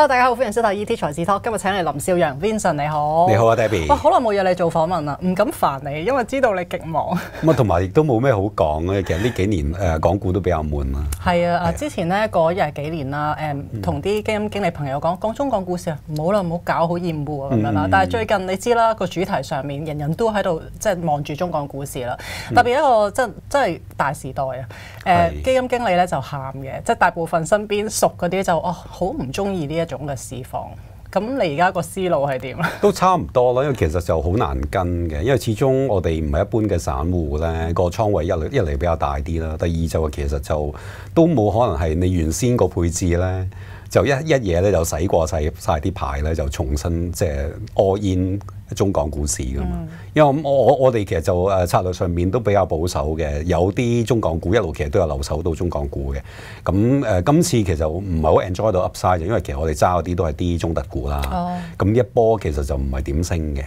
Hello，大家好，歡迎收睇 ET 財智 Talk。今日請嚟林少陽 Vincent，你好。你好啊，Debbie。哇，好耐冇約你做訪問啦，唔敢煩你，因為知道你極忙。咁啊，同埋亦都冇咩好講嘅。其實呢幾年誒港股都比較悶啦。係啊，啊之前咧過咗廿幾年啦，誒同啲基金經理朋友講講中港股市啊，唔好啦，唔好搞，好厭惡啊咁樣啦。但係最近你知啦，個主題上面人人都喺度即係望住中港股市啦。特別一個真真係大時代啊！誒基金經理咧就喊嘅，即係大部分身邊熟嗰啲就哦好唔中意呢一種嘅釋放。咁你而家個思路係點咧？都差唔多啦，因為其實就好難跟嘅，因為始終我哋唔係一般嘅散户咧，個倉位一嚟一嚟比較大啲啦，第二就係其實就都冇可能係你原先個配置咧，就一一嘢咧就洗過晒晒啲牌咧，就重新即係 all in 中港股市噶嘛。嗯、因為我我我哋其實就誒策略上面都比較保守嘅，有啲中港股一路其實都有留守到中港股嘅。咁誒、呃、今次其實唔係好 enjoy 到 upside，因為其實我哋揸嗰啲都係啲中特股啦。咁一波其實就唔係點升嘅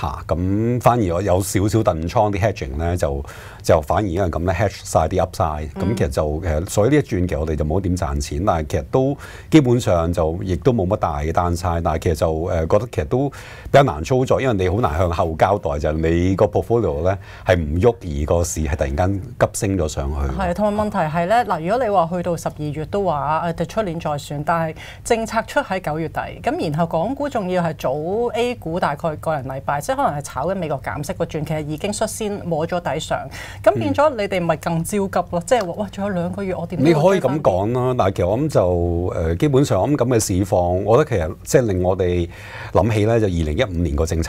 嚇。咁、嗯啊、反而我有少少燉倉啲 hedging 咧，就就反而因為咁咧 hedge 晒啲 upside。咁、嗯、其實就誒，所以呢一轉其實我哋就冇點賺錢，但係其實都基本上就亦都冇乜大嘅單差。但係其實就誒、呃、覺得其實都比較難操作。因為你好難向後交代，就係、你個 portfolio 咧係唔喐，而個市係突然間急升咗上去。係，同埋問題係咧，嗱，如果你話去到十二月都話誒，出年再算，但係政策出喺九月底，咁然後港股仲要係早 A 股大概個人禮拜，即係可能係炒緊美國減息個轉，其實已經率先摸咗底上，咁變咗你哋咪更焦急咯？即係話哇，仲有兩個月我點？你可以咁講啦，但係其實我諗就誒、呃，基本上我諗咁嘅市況，我覺得其實即係令我哋諗起咧，就二零一五年個政策。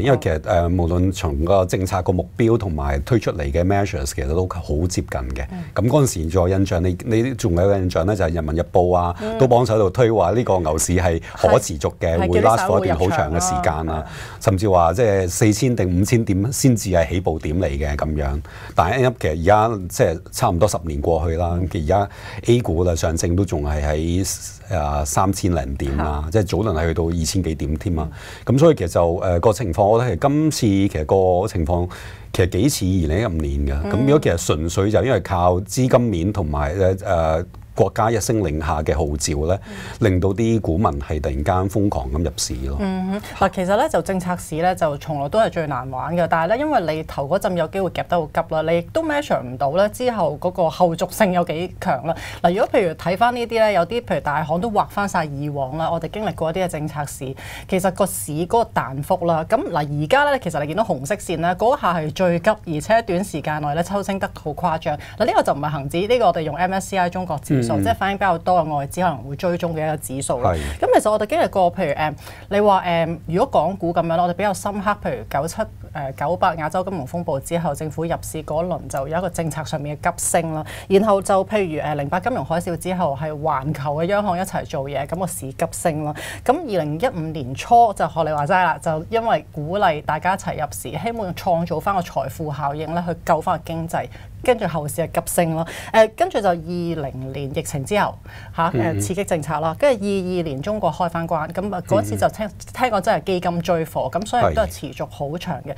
因為其實誒、呃，無論從個政策個目標同埋推出嚟嘅 measures，其實都好接近嘅。咁嗰陣時仲有印象，你你仲有印象咧，就係、是、人民日報啊，嗯、都幫手度推話呢個牛市係可持續嘅，是會 last 一段好長嘅時間啊。甚至話即係四千定五千點先至係起步點嚟嘅咁樣。但係其實而家即係差唔多十年過去啦，而家 A 股啦上證都仲係喺誒三千零點啊，即係早輪係去到二千幾點添啊。咁、嗯、所以其實就誒、呃個情況，我覺得係今次其實個情況其實幾似二零一五年嘅。咁、嗯、如果其實純粹就因為靠資金面同埋誒誒。國家一聲令下嘅號召咧，令到啲股民係突然間瘋狂咁入市咯。嗯哼，嗱，其實咧就政策市咧就從來都係最難玩嘅，但係咧因為你頭嗰陣有機會夾得好急啦，你亦都 measure 唔到咧之後嗰個後續性有幾強啦。嗱，如果譬如睇翻呢啲咧，有啲譬如大行都畫翻晒以往啦，我哋經歷過一啲嘅政策市，其實個市嗰個彈幅啦，咁嗱而家咧其實你見到紅色線咧，嗰下係最急，而且短時間內咧抽升得好誇張。嗱，呢個就唔係恒指，呢、呢個我哋用 MSCI 中國指數。嗯即係反映比較多嘅外資可能會追蹤嘅一個指數啦。咁其實我哋經歷過，譬如誒、呃，你話誒、呃，如果港股咁樣，我哋比較深刻，譬如九七誒九八亞洲金融風暴之後，政府入市嗰輪就有一個政策上面嘅急升啦。然後就譬如誒零八金融海嘯之後，係環球嘅央行一齊做嘢，咁個市急升啦。咁二零一五年初就學你話齋啦，就因為鼓勵大家一齊入市，希望創造翻個財富效應咧，去救翻個經濟。跟住後市係急升咯，誒跟住就二零年疫情之後嚇誒、啊、刺激政策啦，跟住二二年中國開翻關，咁啊嗰次就聽聽講真係基金追貨，咁所以都係持續好長嘅。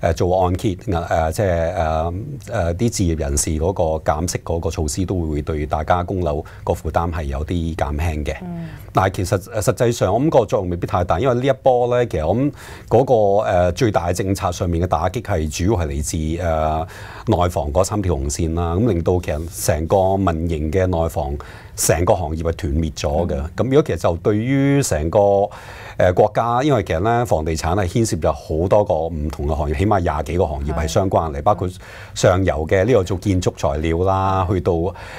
呃誒做按揭誒即係誒誒啲置業人士嗰個減息嗰個措施，都會對大家供樓個負擔係有啲減輕嘅。嗯、但係其實誒實際上，我諗個作用未必太大，因為呢一波咧，其實我諗嗰個誒最大嘅政策上面嘅打擊係主要係嚟自誒內房嗰三條紅線啦。咁令到其實成個民營嘅內房成個行業係斷滅咗嘅。咁、嗯、如果其實就對於成個誒、呃、國家，因為其實咧，房地產係牽涉咗好多個唔同嘅行業，起碼廿幾個行業係相關嚟，包括上游嘅呢個做建築材料啦，去到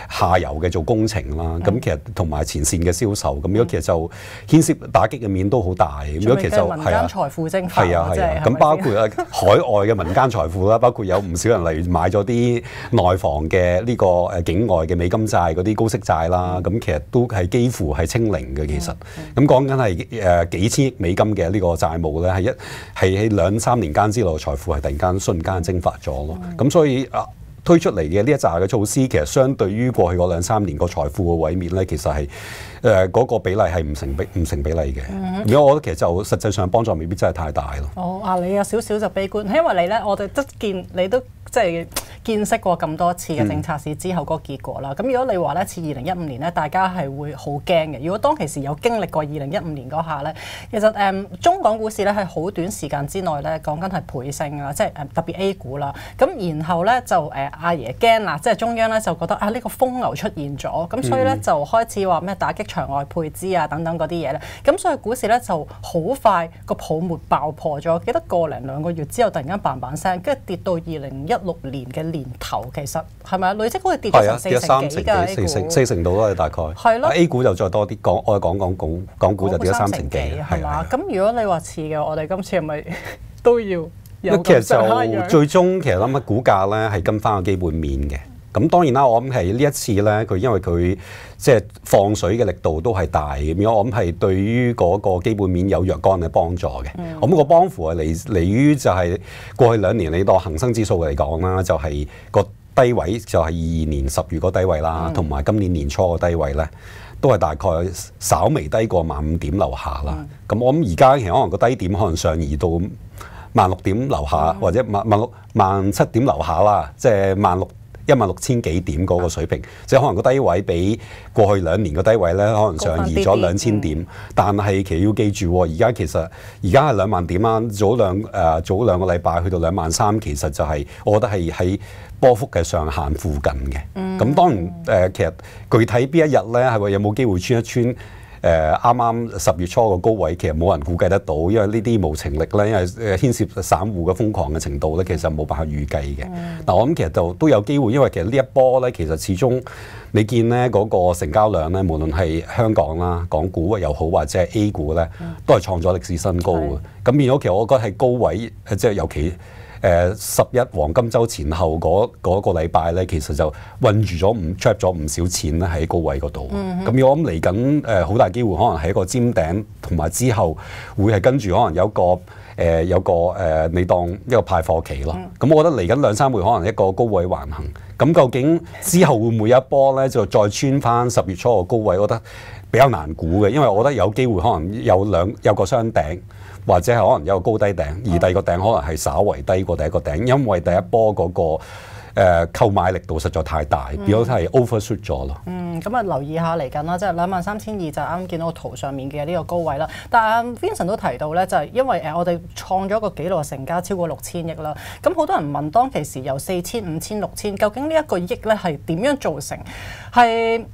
下游嘅做工程啦。咁其實同埋前線嘅銷售，咁如果其實就牽涉打擊嘅面都好大。如果其實就民間財富蒸發，係啊係啊。咁包括啊海外嘅民間財富啦，包括有唔少人嚟買咗啲內房嘅呢個誒境外嘅美金債嗰啲高息債啦。咁、嗯、其實都係幾乎係清零嘅。其實咁講緊係誒幾千億美金嘅呢個債務咧，係一係喺兩三年間之內財富係突然間瞬間蒸發咗咯。咁、嗯、所以啊，推出嚟嘅呢一紮嘅措施，其實相對於過去嗰兩三年個財富嘅毀滅咧，其實係誒嗰個比例係唔成比唔成比例嘅。如果我覺得其實就實際上幫助未必真係太大咯。哦，啊，你有少少就悲觀，因為你咧，我哋都見你都 即係見識過咁多次嘅政策市之後嗰個結果啦。咁、如果你話咧，似二零一五年咧，大家係會好驚嘅。如果當其時有經歷過二零一五年嗰下咧，其實誒、嗯中港股市咧係好短時間之內咧講緊係倍升啊，即係誒特別 A 股啦。咁然後咧就誒阿、爺驚啦，即係中央咧就覺得啊呢、個瘋牛出現咗，咁所以咧就開始話咩打擊場外配資啊等等嗰啲嘢咧。咁所以股市咧就好快個泡沫爆破咗，記得個零兩個月之後突然間嘭嘭聲，跟住跌到二零一六年嘅年頭，其實係咪啊？累積好似跌咗係啊，成四成成幾㗎、四成、股四成到啦，大概。係咯啊 A 股就再多啲，講我講講港港股就跌咗三成幾，係嘛？啊。咁如果你話似嘅，我哋今次係咪 都要其實就最終其實諗下股價咧係跟翻個基本面嘅。咁當然啦，我諗係呢一次咧，佢因為佢即係放水嘅力度都係大咁樣，我諗係對於嗰個基本面有若干嘅幫助嘅。嗯咁、個幫扶係嚟嚟於就係過去兩年你當恒生指數嚟講啦，就係、個低位就係二二年十月個低位嗯啦，同埋、今年年初個低位咧。都係大概稍微低過萬五點樓下啦。嗯咁、我諗而家其實可能個低點可能上移到萬六點樓下，或者萬萬六萬七點樓下啦，即係萬六一萬六千幾點嗰個水平，即係可能個低位比過去兩年個低位咧，可能上移咗兩千點。但係其實要記住喎，而家其實而家係兩萬點啦，早兩誒、呃早兩個禮拜去到兩萬三，其實就係、我覺得係喺波幅嘅上限附近嘅。咁、當然誒、呃其實具體邊一日咧係咪有冇機會穿一穿？誒啱啱十月初個高位，其實冇人估計得到，因為呢啲無情力咧，因為誒牽涉散戶嘅瘋狂嘅程度咧，其實冇辦法預計嘅。但我諗其實就都有機會，因為其實呢一波咧，其實始終你見咧嗰、個成交量咧，無論係香港啦、港股又好，或者係 A 股咧，都係創咗歷史新高嘅。咁變咗其實我覺得係高位，即係尤其。誒十一黃金週前後嗰嗰個禮拜咧，其實就韞住咗唔 trap 咗唔少錢咧喺高位嗰度。咁、我諗嚟緊誒好大機會，可能係一個尖頂，同埋之後會係跟住可能有個誒、呃有個誒、呃你當一個派貨期咯。咁、我覺得嚟緊兩三會可能一個高位橫行。咁究竟之後會唔會有一波咧，就再穿翻十月初個高位？我覺得比較難估嘅，因為我覺得有機會可能有兩有個雙頂。或者係可能有個高低頂，而第二個頂可能係稍為低過第一個頂，因為第一波嗰、個誒、呃、購買力度實在太大，變咗係 overshoot 咗咯。嗯，咁啊留意下嚟緊啦，即係兩萬三千二就啱啱見到個圖上面嘅呢個高位啦。但係 Vincent 都提到咧，就係、因為誒我哋創咗個紀錄成交超過六千億啦。咁好多人問當其時由四千、五千、六千，究竟呢一個億咧係點樣造成？係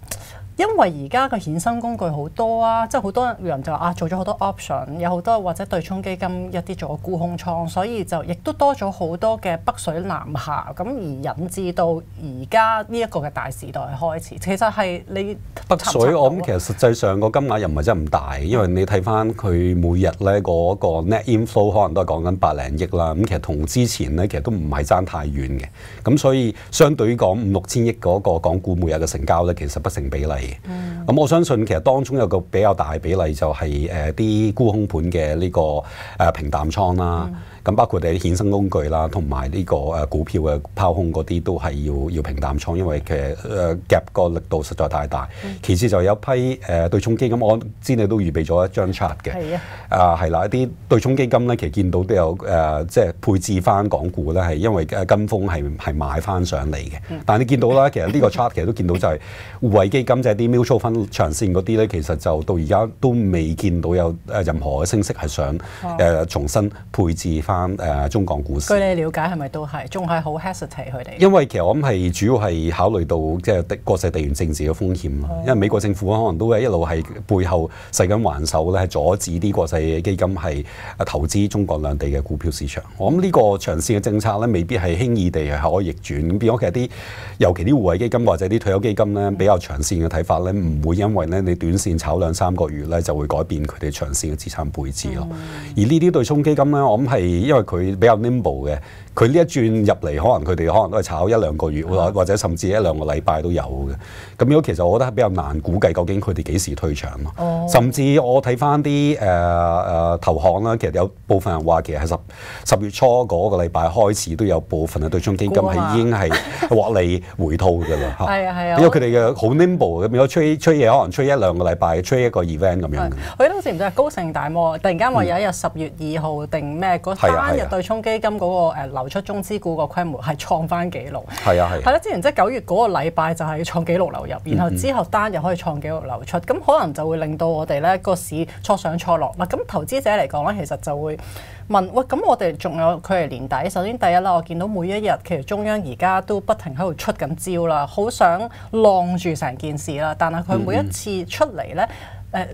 因為而家個衍生工具好多啊，即係好多人就話啊做咗好多 option，有好多或者對沖基金一啲做咗沽空倉，所以就亦都多咗好多嘅北水南下，咁而引致到而家呢一個嘅大時代開始。其實係你北水我諗其實實際上個金額又唔係真係咁大，因為你睇翻佢每日咧嗰個 net inflow 可能都係講緊百零億啦。咁其實同之前咧其實都唔係爭太遠嘅。咁所以相對於講五六千億嗰個港股每日嘅成交咧，其實不成比例嘅。咁、我相信其實當中有個比較大比例就係誒啲沽空盤嘅呢個誒、呃平淡倉啦。咁、包括你衍生工具啦，同埋呢個誒股票嘅拋空嗰啲都係要要平淡倉，因為其實誒夾個力度實在太大。其次就有一批誒、呃、對沖基金，我知你都預備咗一張 chart 嘅。係啊。啊，係啦，一啲對沖基金咧，其實見到都有誒、呃即係配置翻港股咧，係因為誒跟風係係買翻上嚟嘅。但係你見到啦，其實呢個 chart 其實都見到就係護衞基金，即係啲 mutual fund 長線嗰啲咧，其實就到而家都未見到有誒任何嘅升息係想誒、呃重新配置翻誒、呃中港股市。據你了解係咪都係，仲係好 hesitate 佢哋？因為其實我諗係主要係考慮到即係地國際地緣政治嘅風險咯。因為美國政府可能都係一路係背後使緊還手咧，係阻止啲國際基金係啊投資中國兩地嘅股票市場。我諗呢個長線嘅政策咧，未必係輕易地係可以逆轉。咁變咗其實啲尤其啲護衞基金或者啲退休基金咧，比較長線嘅睇法咧，唔會因為咧你短線炒兩三個月咧，就會改變佢哋長線嘅資產配置咯。而呢啲對沖基金咧，我諗係因為佢比較 nimble 嘅，佢呢一轉入嚟，可能佢哋可能都係炒一兩個月，或或者甚至一兩個禮拜都有嘅。咁如果其實我覺得係比較難估計究竟佢哋幾時退場咯。哦甚至我睇翻啲誒誒投行啦，其實有部分人話其實係十十月初嗰個禮拜開始都有部分嘅對沖基金係已經係 獲利回吐㗎啦嚇。係啊係啊因為佢哋嘅好 nimble 咁，如果吹吹嘢可能吹一兩個禮拜，吹一個 event 咁樣嘅。我記得好似唔知係高盛大摩，突然間話有一日十月二號定咩嗰單日對沖基金嗰個誒流出中資股個規模係創翻紀錄。係啊係啊。係啦，之前即係九月嗰個禮拜就係創紀錄流入，然後之後單日可以創紀錄流出，咁可能就會令到我哋咧個市錯上錯落啦。咁投資者嚟講咧，其實就會問喂，咁我哋仲有距離年底，首先第一啦，我見到每一日其實中央而家都不停喺度出緊招啦，好想晾住成件事啦，但係佢每一次出嚟咧，誒、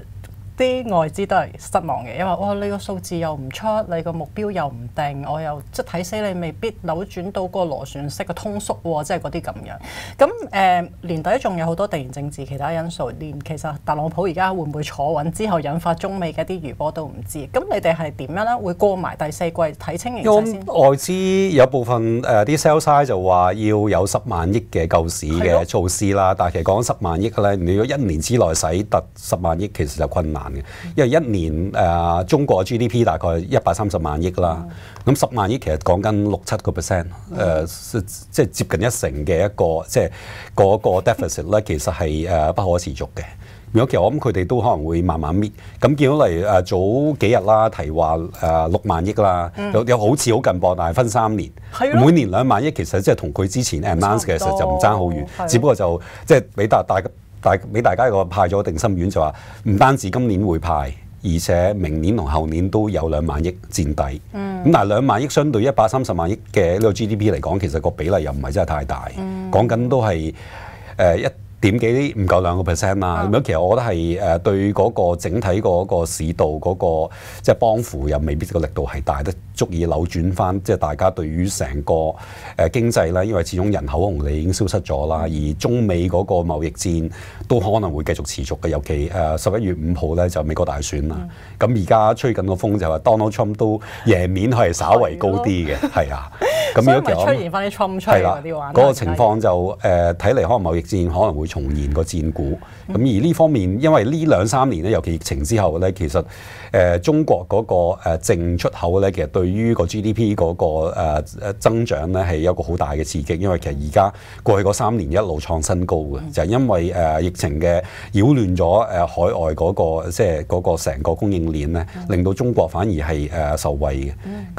啲外資都係失望嘅，因為哇你個數字又唔出，你個目標又唔定，我又即係睇死你未必扭轉到個螺旋式嘅通縮喎，即係嗰啲咁樣。咁誒、呃年底仲有好多地緣政治其他因素，連其實特朗普而家會唔會坐穩之後引發中美嘅啲餘波都唔知。咁你哋係點樣咧？會過埋第四季睇清形勢先咁。外資有部分誒啲 sell side 就話要有十萬億嘅救市嘅措施啦，但係其實講十萬億咧，你如果一年之內使得十萬億，其實就困難嘅，因為一年誒、呃中國 GDP 大概一百三十萬億啦，咁十、萬億其實講緊六七個 percent，誒即係接近一成嘅一個即係嗰個 deficit 咧，其實係誒不可持續嘅。如果其實我諗佢哋都可能會慢慢搣，咁見到嚟誒、呃早幾日啦，提話誒六萬億啦，有有好似好近噃，但係分三年。每年兩萬億，其實即係同佢之前 announce 嘅時候就唔爭好遠，只不過就即係俾大大大俾大家一個派咗定心丸，就話唔單止今年會派。而且明年同後年都有兩萬億墊底，咁、嗯但係兩萬億相對一百三十萬億嘅呢個 GDP 嚟講，其實個比例又唔係真係太大，嗯講緊、都係誒、呃一點幾唔夠兩個 percent 啦。咁樣、其實我覺得係誒對嗰個整體嗰個市道嗰、個即係幫扶又未必個力度係大得足以扭轉翻，即係大家對於成個誒、呃、經濟啦，因為始終人口紅利已經消失咗啦，而中美嗰個貿易戰都可能會繼續持續嘅，尤其誒十一月五號咧就美國大選啦。咁而家吹緊個風就係話 Donald Trump 都贏面係稍為高啲嘅，係啊。咁如果出現翻啲 Trump 出嚟嗰啲話，嗰個情況就誒睇嚟，可能貿易戰可能會重現個戰鼓。咁、而呢方面，因為呢兩三年咧，尤其疫情之後咧，其實誒、呃中國嗰個誒淨出口咧，其實對於個 GDP 嗰、個增長咧係有一個好大嘅刺激。因為其實而家過去嗰三年一路創新高嘅，就係因為誒、呃疫情嘅擾亂咗誒、呃海外嗰、個即係嗰個成個供應鏈咧，令到中國反而係誒、呃受惠嘅。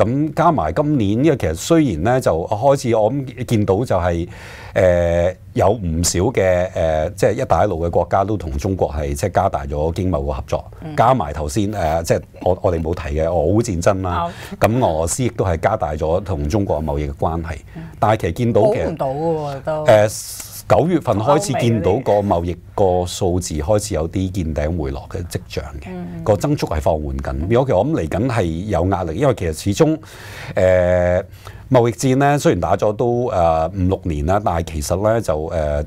咁、加埋今年，因為其實雖然咧就開始我咁見到就係、誒、有唔少嘅誒、即係一帶一路嘅國家都同中國係即係加大咗經貿嘅合作，加埋頭先誒，即係我我哋冇提嘅俄烏戰爭啦，咁俄羅斯亦都係加大咗同中國嘅貿易嘅關係，但係其實見到保其實唔到嘅喎都。誒九月份開始見到個貿易個數字開始有啲見頂回落嘅跡象嘅，嗯個、增速係放緩緊。如果其實我諗嚟緊係有壓力，因為其實始終誒、呃、貿易戰咧，雖然打咗都誒五六年啦，但係其實咧就誒。呃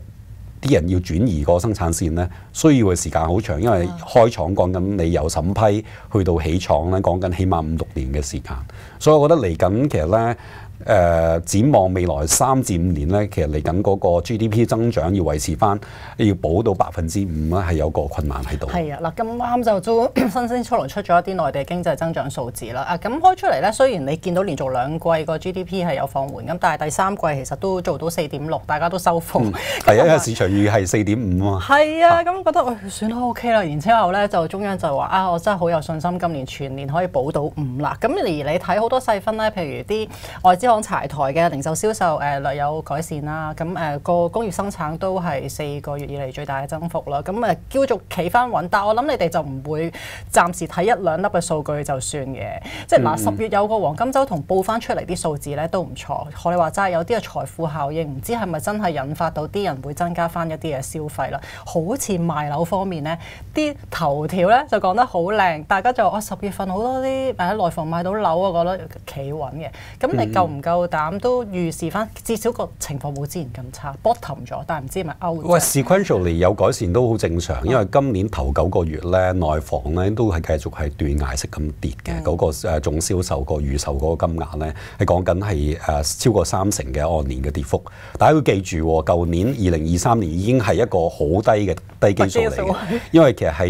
啲人要轉移個生產線咧，需要嘅時間好長，因為開廠講緊你由審批去到起廠咧，講緊起碼五六年嘅時間，所以我覺得嚟緊其實咧。誒、展望未來三至五年咧，其實嚟緊嗰個 GDP 增長要維持翻，要保到百分之五咧，係有個困難喺度。係啊，嗱咁啱就都 新鮮出爐出咗一啲內地經濟增長數字啦。啊，咁開出嚟咧，雖然你見到連續兩季個 GDP 係有放緩咁，但係第三季其實都做到四點六，大家都收貨。係啊，因為市場預係四點五啊嘛。係啊，咁覺得喂算啦 OK 啦，然之後咧就中央就話啊，我真係好有信心，今年全年可以保到五啦。咁而你睇好多細分咧，譬如啲外資行柴台嘅零售銷售誒、略有改善啦，咁誒個工業生產都係四個月以嚟最大嘅增幅啦。咁誒叫做企翻穩，但係我諗你哋就唔會暫時睇一兩粒嘅數據就算嘅。即係嗱，十月有個黃金週同報翻出嚟啲數字咧都唔錯。我哋話齋有啲嘅財富效應，唔知係咪真係引發到啲人會增加翻一啲嘅消費啦。好似賣樓方面咧，啲頭條咧就講得好靚，大家就話哦十月份好多啲誒喺內房買到樓，我覺得企穩嘅。咁你夠唔唔夠膽都預示翻，至少個情況冇之前咁差，bottom 咗，但係唔知係咪 out 喂。，sequentially 有改善都好正常，因為今年頭九個月咧，內房咧都係繼續係斷崖式咁跌嘅，嗰、個誒總銷售個預售嗰個金額咧係講緊係誒超過三成嘅按年嘅跌幅。大家要記住喎，舊年二零二三年已經係一個好低嘅低基數嚟嘅，因為其實係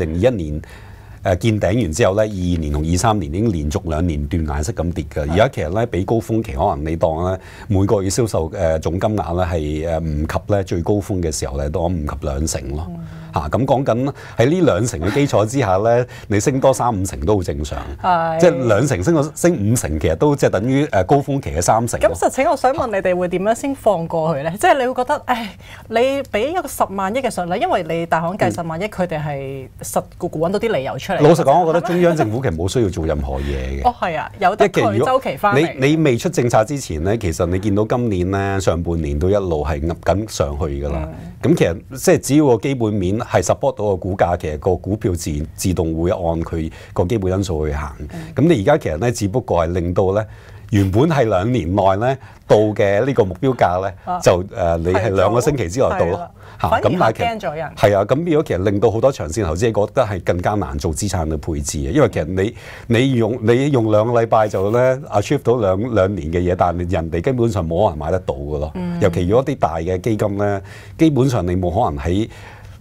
二零二一年。誒見頂完之後咧，二二年同二三年已經連續兩年斷崖式咁跌嘅。而家其實咧比高峰期，可能你當咧每個月銷售誒總金額咧係誒唔及咧最高峰嘅時候咧，當唔及兩成咯。嚇咁講緊喺呢兩成嘅基礎之下咧，你升多三五成都好正常。係即係兩成升到升五成，其實都即係等於誒高峰期嘅三成。咁實情我想問你哋會點樣先放過去咧？即係你會覺得，唉，你俾一個十萬億嘅上禮，因為你大行計十萬億，佢哋係實個估揾到啲理由出嚟。老實講，我覺得中央政府其實冇需要做任何嘢嘅。哦係啊，有得佢因為其實如果週期翻嚟。你你未出政策之前咧，其實你見到今年咧上半年都一路係噏緊上去㗎啦。咁、嗯其實即係只要個基本面係 support 到個股價，其實個股票自然自動會按佢個基本因素去行。嗯咁、你而家其實咧，只不過係令到咧。原本係兩年內咧到嘅呢個目標價咧，啊就誒、呃你係兩個星期之內到咯嚇。咁但係其嚇驚咗人實係啊，咁變咗其實令到好多長線投資者覺得係更加難做資產嘅配置嘅，因為其實你你用你用兩個禮拜就咧 achieve 到兩兩年嘅嘢，但係人哋基本上冇可能買得到嘅咯。尤其如果啲大嘅基金咧，基本上你冇可能喺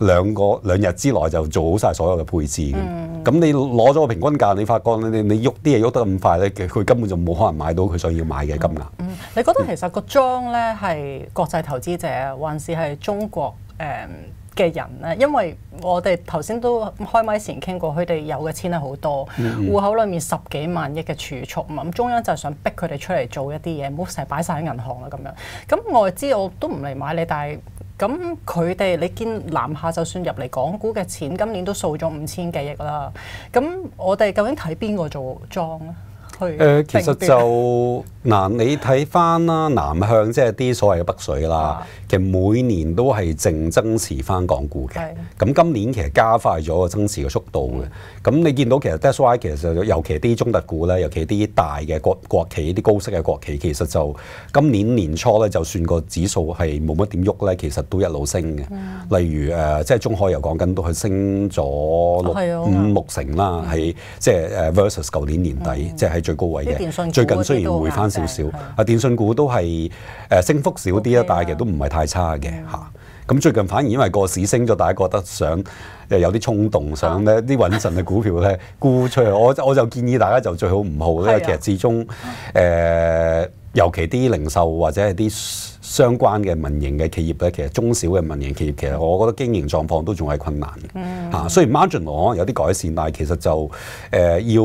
兩個兩日之內就做好晒所有嘅配置嘅。咁、你攞咗個平均價，你發覺你你喐啲嘢喐得咁快咧，佢根本就冇可能買到佢想要買嘅金額。嗯你覺得其實個莊咧係國際投資者啊，還是係中國誒嘅人咧？因為我哋頭先都開麥前傾過，佢哋有嘅錢係好多，戶口裡面十幾萬億嘅儲蓄嘛，咁中央就係想逼佢哋出嚟做一啲嘢，唔好成日擺晒喺銀行啦咁樣。咁外資我都唔嚟買你，但係咁佢哋你見南下就算入嚟港股嘅錢，今年都掃咗五千幾億啦。咁我哋究竟睇邊個做莊咧？去誒、呃其實就嗱，你睇翻啦，南向即係啲所謂嘅北水啦，啊。其實每年都係淨增持翻港股嘅。咁今年其實加快咗個增持嘅速度嘅。咁、你見到其實 that's why 其實尤其啲中特股咧，尤其啲大嘅國國企、啲高息嘅國企，其實就今年年初咧，就算個指數係冇乜點喐咧，其實都一路升嘅。例如誒、呃即係中海又講緊都係升咗五六成啦，係即係誒 versus 舊年年底，即係喺最高位嘅。最近雖然回翻少少啊電信股都係誒、呃升幅少啲啊，但係其實都唔係太差嘅嚇。咁最近反而因為個市升咗，大家覺得想誒有啲衝動，想咧啲穩陣嘅股票咧 沽出去。我我就建議大家就最好唔好咧，係啊其實始終誒、呃尤其啲零售或者係啲相關嘅民營嘅企業咧，其實中小嘅民營企業，其實我覺得經營狀況都仲係困難嘅嚇、雖然 margin 可能有啲改善，但係其實就誒、呃要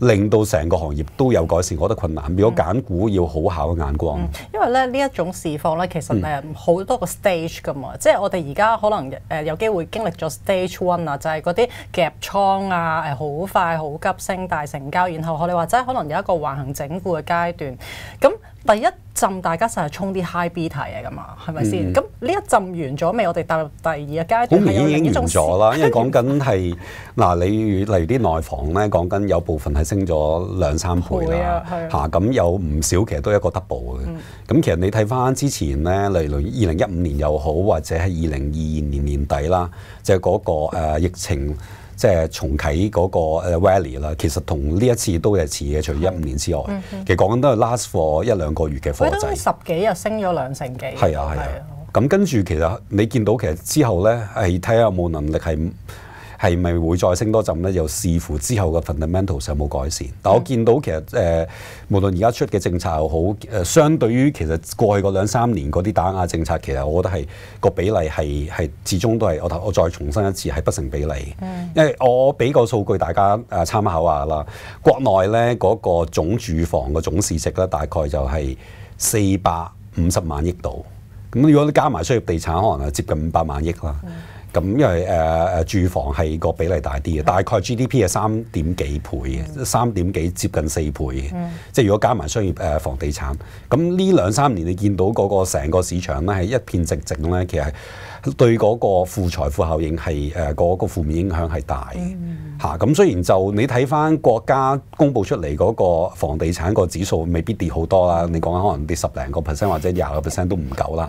令到成個行業都有改善，我覺得困難。如果揀股要好考眼光。因為咧呢一種市況咧，其實誒好多個 stage 噶嘛，即係我哋而家可能誒有機會經歷咗 stage one 啊，就係嗰啲夾倉啊，誒好快好急升大成交，然後我哋話齋可能有一個橫行整固嘅階段。咁第一浸大家成日衝啲 high beta 嘢噶嘛，係咪先？咁呢、一浸完咗未？我哋踏入第二個階好段，已經完咗啦，因為講緊緊係嗱，你例如啲內房咧，講緊有部分係升咗兩三倍啦嚇咁有唔少其實都係一個 double 嘅。咁、其實你睇翻之前咧，例如二零一五年又好，或者係二零二二年年底啦，即係、嗰、個、呃、疫情。即係重啟嗰個誒 rally 啦，其實同呢一次都係似嘅，除咗一五年之外，其實講緊都係 last for 一兩個月嘅貨仔。十幾日升咗兩成幾。係啊係啊，咁跟住其實你見到其實之後咧係睇下有冇能力係係咪會再升多陣咧？又視乎之後嘅 fundamentals 有冇改善。但我見到其實誒、呃，無論而家出嘅政策又好，誒、呃、相對於其實過去嗰兩三年嗰啲打壓政策，其實我覺得係個比例係係始終都係我頭我再重申一次係不成比例。因為我俾個數據大家誒、呃、參考下啦，國內咧嗰、個總住房嘅總市值咧大概就係四百五十萬億度。咁如果你加埋商業地產，可能係接近五百萬億啦。咁、因為誒誒、呃住房係個比例大啲嘅，大概 GDP 係三點幾倍嘅，三點幾接近四倍嘅。即係如果加埋商業誒、呃房地產，咁呢兩三年你見到嗰個成個市場咧係一片寂靜咧，其實對嗰個負財富效應係誒嗰個負面影響係大嚇。咁、雖然就你睇翻國家公佈出嚟嗰個房地產個指數未必跌好多啦，你講緊可能跌十零個 percent 或者廿個 percent 都唔夠啦。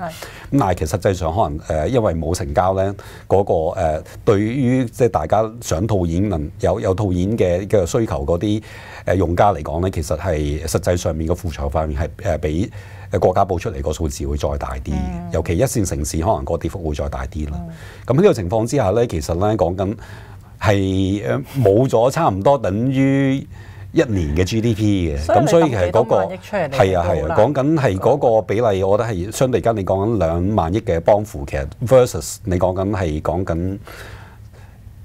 咁但係其實實際上可能誒、呃因為冇成交咧，嗰、個誒、呃、對於即係大家想套現能有有套現嘅嘅需求嗰啲誒用家嚟講咧，其實係實際上面嘅負財富效應係誒比誒國家報出嚟個數字會再大啲，尤其一線城市可能個跌幅會再大啲啦。咁喺呢個情況之下咧，其實咧講緊係誒冇咗差唔多等於一年嘅 GDP 嘅，咁所以其實嗰、個係啊係啊，講緊係嗰個比例，我覺得係相對而家你講緊兩萬億嘅幫扶，其實 versus 你講緊係講緊。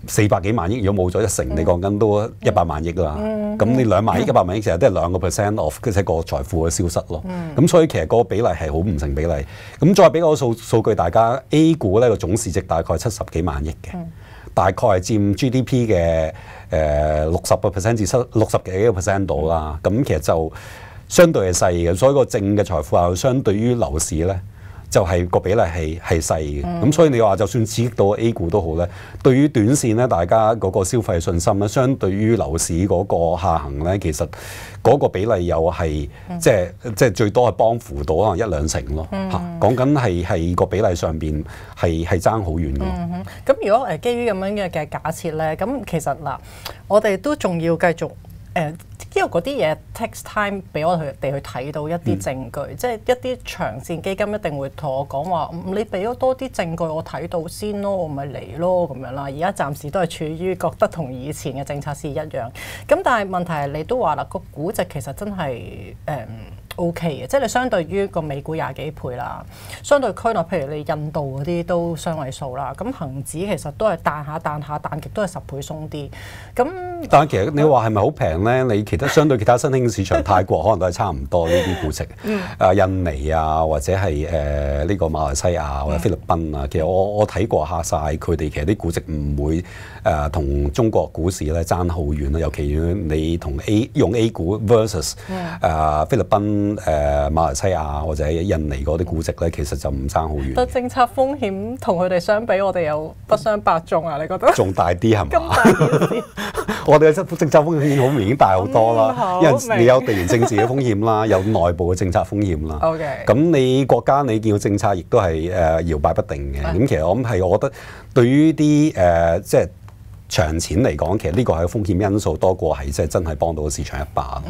四百幾萬億，如果冇咗一成，你講緊都一百萬億啦。咁、你兩萬億、一百萬億，其實都係兩個 percent of 即係個財富嘅消失咯。咁、所以其實嗰個比例係好唔成比例。咁再俾個數數據，大家 A 股咧個總市值大概七十幾萬億嘅，大概係佔 GDP 嘅誒六十個 percent 至七六十幾個 percent 度啦。咁其實就相對係細嘅，所以個正嘅財富效相對於樓市咧。就係個比例係係細嘅，咁、所以你話就算刺激到 A 股都好咧，對於短線咧，大家嗰個消費信心咧，相對於樓市嗰個下行咧，其實嗰個比例又係、即係即係最多係幫扶到可能一兩成咯嚇。講緊係係個比例上邊係係爭好遠嘅。嗯咁如果誒基於咁樣嘅嘅假設咧，咁其實嗱，我哋都仲要繼續誒、呃因為嗰啲嘢 takes time 俾我哋哋去睇到一啲證據，即係一啲長線基金一定會同我講話，嗯你俾咗多啲證據我睇到先咯，我咪嚟咯咁樣啦。而家暫時都係處於覺得同以前嘅政策是一樣，咁但係問題係你都話啦，個估值其實真係誒。嗯 O K 嘅，即係你相對於個美股廿幾倍啦，相對區內譬如你印度嗰啲都雙位數啦，咁恒指其實都係彈下彈下彈極都係十倍鬆啲，咁但係其實你話係咪好平咧？你其他相對其他新興市場，泰國可能都係差唔多呢啲估值。啊，印尼啊，或者係誒呢個馬來西亞或者菲律賓啊，其實我我睇過下晒，佢哋其實啲估值唔會誒同、中國股市咧爭好遠啦。尤其你同 A 用 A 股 versus 誒、菲律賓、誒、馬來西亞或者印尼嗰啲估值咧，其實就唔爭好遠但，政策風險同佢哋相比，我哋有不相伯仲啊！你覺得？仲大啲係咁嘛？大，我哋嘅政政策風險好明顯大好多啦，因為你有地緣政治嘅風險啦，有內部嘅政策風險啦。OK 咁你國家你見到政策亦都係誒搖擺不定嘅。咁、其實我諗係，我覺得對於啲誒、呃即係。長錢嚟講，其實呢個係風險因素多過係即係真係幫到市場一把。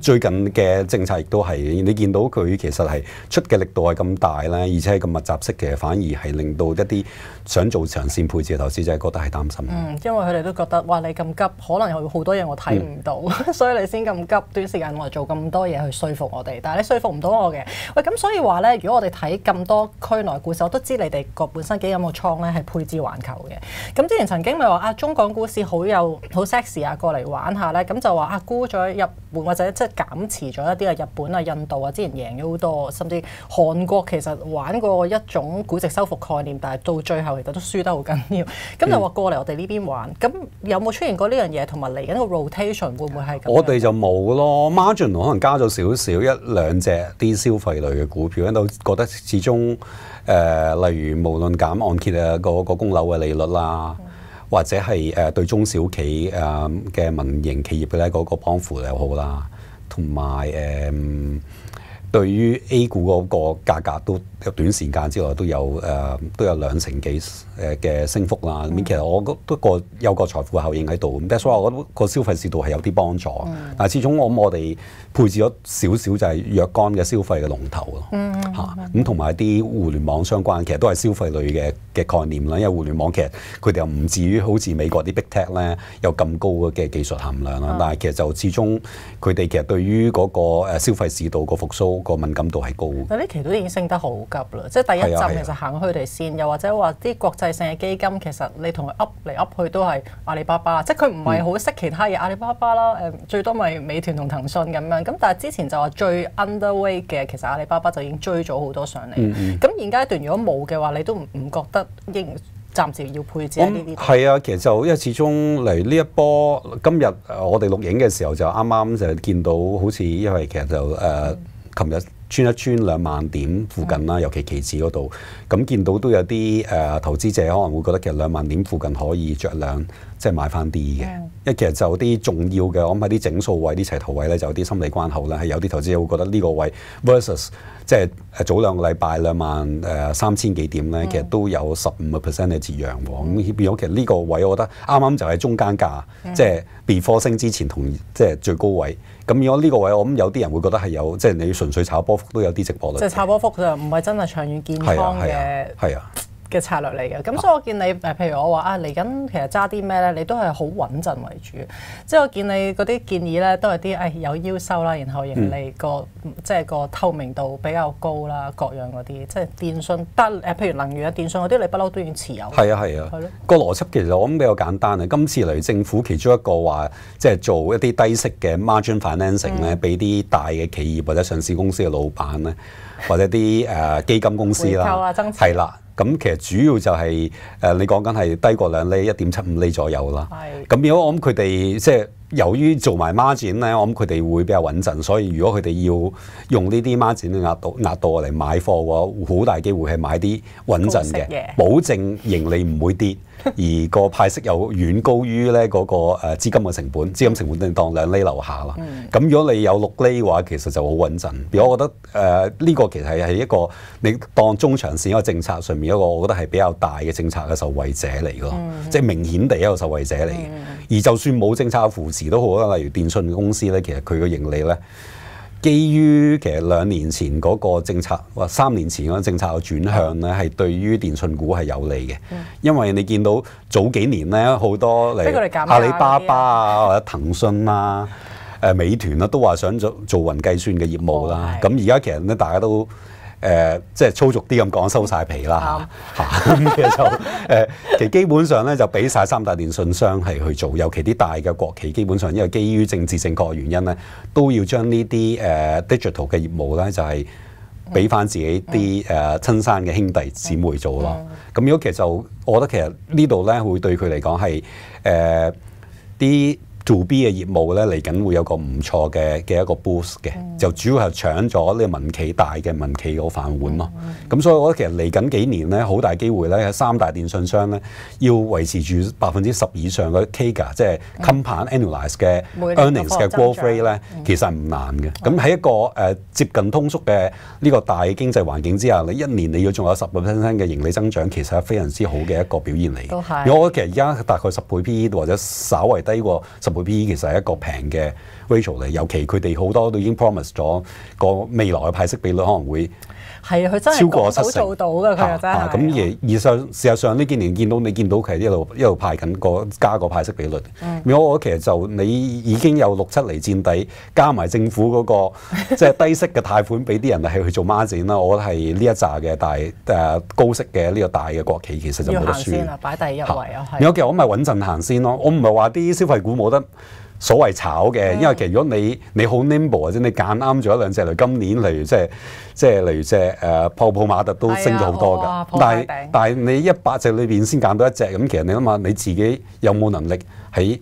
最近嘅政策亦都係你見到佢其實係出嘅力度係咁大咧，而且係咁密集式嘅，反而係令到一啲想做長線配置嘅投資者覺得係擔心。嗯，因為佢哋都覺得哇，你咁急，可能有好多嘢我睇唔到，所以你先咁急，短時間我做咁多嘢去說服我哋，但係你說服唔到我嘅。喂，咁所以話咧，如果我哋睇咁多區內股市，我都知你哋個本身基金個倉咧係配置環球嘅。咁之前曾經咪話啊，中港股市好有好 sexy 啊，過嚟玩下咧，咁就話啊沽咗日本或者即係減持咗一啲啊日本啊、印度啊，之前贏咗好多，甚至韓國其實玩過一種估值收復概念，但係到最後其實都輸得好緊要。咁就話過嚟我哋呢邊玩，咁有冇出現過呢樣嘢？同埋嚟緊個 rotation 會唔會係咁？我哋就冇咯，margin 可能加咗少少一兩隻啲消費類嘅股票，喺度覺得始終誒、呃例如無論減按揭啊，個個供樓嘅利率啦，或者係誒、呃、對中小企誒嘅、民營企業嘅咧嗰個幫扶又好啦，同埋誒對於 A 股嗰個價格都有短時間之內都有誒、呃都有兩成幾誒嘅升幅啦。咁、其實我覺得個有個財富效應喺度，咁 that's why 我覺得個消費市道係有啲幫助。但係始終我諗我哋配置咗少少就係若干嘅消費嘅龍頭咯，嚇咁同埋啲互聯網相關，其實都係消費類嘅嘅概念啦。因為互聯網其實佢哋又唔至於好似美國啲 big tech 咧有咁高嘅技術含量啦，但係其實就始終佢哋其實對於嗰個誒消費市道個復甦個敏感度係高。但呢期都已經升得好急啦，即係第一係啊係啊陣其實行佢哋先，又或者話啲國際性嘅基金其實你同佢 up 嚟 up 去都係阿里巴巴，即係佢唔係好識其他嘢，阿里巴巴啦，誒最多咪美團同騰訊咁樣。咁但係之前就話最 underweight 嘅，其實阿里巴巴就已經追咗好多上嚟。咁現階段如果冇嘅話，你都唔唔覺得應暫時要配置喺呢啲度？係啊，其實就因為始終嚟呢一波，今日呃我哋錄影嘅時候就啱啱就見到好似因為其實就誒，琴、日穿一穿兩萬點附近啦，尤其期指嗰度，咁見到都有啲誒、呃、投資者可能會覺得其實兩萬點附近可以着量，即係買翻啲嘅。因為其實就有啲重要嘅，我諗喺啲整數位、啲齊頭位咧，就有啲心理關口啦，係有啲投資者會覺得呢個位 versus 即係誒早兩個禮拜兩萬誒三千幾點咧，其實都有十五個 percent 嘅折讓喎。咁變咗其實呢個位，我覺得啱啱就係中間價，即係 before 升之前同即係最高位。咁如果呢個位，我諗有啲人會覺得係有，即係你純粹炒波幅都有啲直播率。即係炒波幅就唔係真係長遠健康嘅係啊。係啊。嘅策略嚟嘅，咁所以我見你誒，譬如我話啊，嚟緊其實揸啲咩咧，你都係好穩陣為主。即係我見你嗰啲建議咧，都係啲誒有腰收啦，然後盈利個、即係個透明度比較高啦，各樣嗰啲，即係電信得誒，譬如能源啊、電信嗰啲，你不嬲都已經持有。係啊係啊係咯，個邏輯其實我諗比較簡單啊。今次嚟政府其中一個話，即係做一啲低息嘅 margin financing 咧，俾啲大嘅企業或者上市公司嘅老闆咧，或者啲誒、呃基金公司啦，係啦。咁其實主要就係、誒、你講緊係低過兩厘，一點七五厘左右啦。係咁如果我諗佢哋即係由於做埋孖展咧，我諗佢哋會比較穩陣，所以如果佢哋要用呢啲孖展嘅額度額度嚟買貨嘅話，好大機會係買啲穩陣嘅嘅，保證盈利唔會跌，而個派息又遠高於咧嗰個誒資金嘅成本，資金成本你當兩厘樓下啦。咁、如果你有六厘嘅話，其實就好穩陣。如果我覺得誒呢、個其實係一個你當中長線一個政策上面一個，我覺得係比較大嘅政策嘅受惠者嚟咯，即係明顯地一個受惠者嚟嘅。而就算冇政策嘅扶持都好啦，例如電信公司咧，其實佢嘅盈利咧。基於其實兩年前嗰個政策或三年前嗰個政策嘅轉向咧，係對於電信股係有利嘅，因為你見到早幾年咧好多例如逼佢哋減價阿里巴巴啊或者騰訊啊、誒、美團啦，都話想做做雲計算嘅業務啦。咁而家其實咧，大家都誒、即係粗俗啲咁講，收晒皮啦嚇嚇。咁其實就誒、其實基本上咧就俾晒三大電信商係去做，尤其啲大嘅國企，基本上因為基於政治正確嘅原因咧，都要將呢啲誒 digital 嘅業務咧就係、俾翻自己啲誒、親生嘅兄弟姊妹做咯。咁、如果其實就，我覺得其實呢度咧會對佢嚟講係誒啲 to B 嘅業務咧嚟緊會有個唔錯嘅嘅一個 boost 嘅，就主要係搶咗呢個民企大嘅民企個飯碗咯。咁、所以我覺得其實嚟緊幾年咧，好大機會咧，三大電信商咧要維持住百分之十以上嘅 CAGR，即係 compound annualized 嘅 earnings 嘅 growth rate 咧，其實唔難嘅。咁喺一個誒、呃接近通縮嘅呢個大經濟環境之下，你一年你要仲有十個 percent 嘅盈利增長，其實係非常之好嘅一個表現嚟。如果我覺得其實而家大概十倍 PE 或者稍為低過十倍 PE，其實係一個平嘅 ratio 嚟。尤其佢哋好多都已經 promise 咗個未來嘅派息比率可能會。係啊，佢真係超過七成做到嘅，佢又真係。啊咁而而上事實上呢幾年見到你見到佢係一路一路派緊個加個派息比率。我其實就你已經有六七厘佔底，加埋政府嗰、個 即係低息嘅貸款俾啲人係去做孖展啦，我覺得係呢一紮嘅大誒、呃高息嘅呢個大嘅國企其實就冇得輸行先啊，。擺第一位啊，係。如果其實我咪穩陣行先咯，我唔係話啲消費股冇得所謂炒嘅，因為其實如果你你好 nimble 或者你揀啱咗一兩隻，例如今年例如即係即係例如即係誒泡泡馬特都升咗好多㗎，哇但係但係你一百隻裏邊先揀到一隻，咁其實你諗下你自己有冇能力喺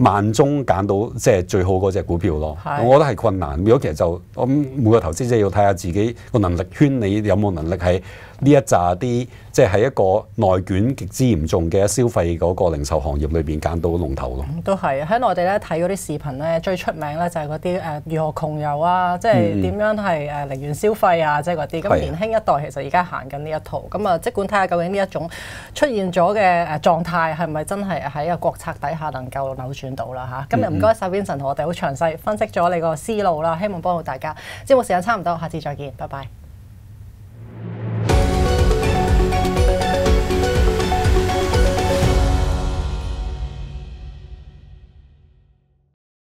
萬中揀到即係最好嗰只股票咯？我覺得係困難。如果其實就我諗每個投資者要睇下自己個能力圈，你有冇能力喺呢一紮啲即係喺一個內卷極之嚴重嘅消費嗰個零售行業裏邊揀到龍頭咯。都係喺內地咧睇嗰啲視頻咧，最出名咧就係嗰啲誒如何窮遊啊，即係點樣係誒零元消費啊，即係嗰啲。咁年輕一代其實而家行緊呢一套，咁啊，即管睇下究竟呢一種出現咗嘅誒狀態係咪真係喺一個國策底下能夠扭轉到啦嚇。今日唔該晒 Vincent 同我哋好詳細分析咗你個思路啦，希望幫到大家。節目時間差唔多，下次再見，拜拜。